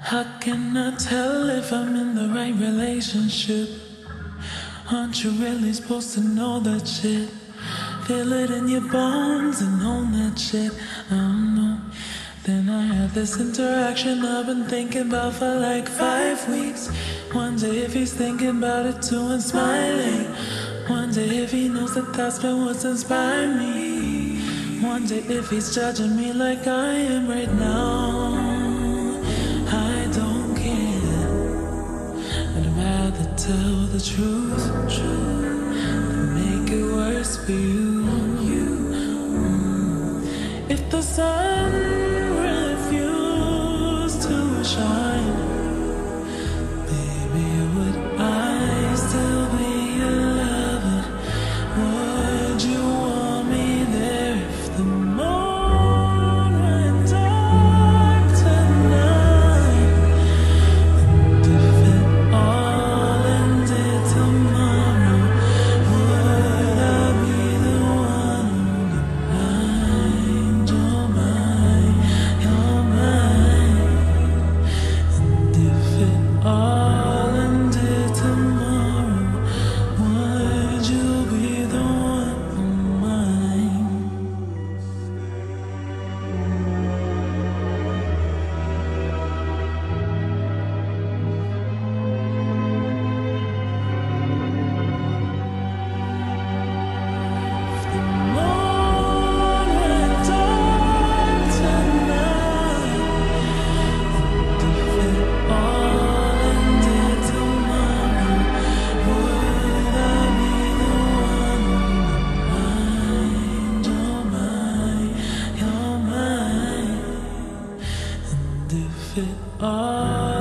How can I tell if I'm in the right relationship? Aren't you really supposed to know that shit? Feel it in your bones and own that shit. I don't know. Then I had this interaction I've been thinking about for like five weeks. Wonder if he's thinking about it too and smiling. Wonder if he knows that that's been what's inspired me. Wonder if he's judging me like I am right now. Tell the truth, truth make it worse for you. you. Mm. If the sun it all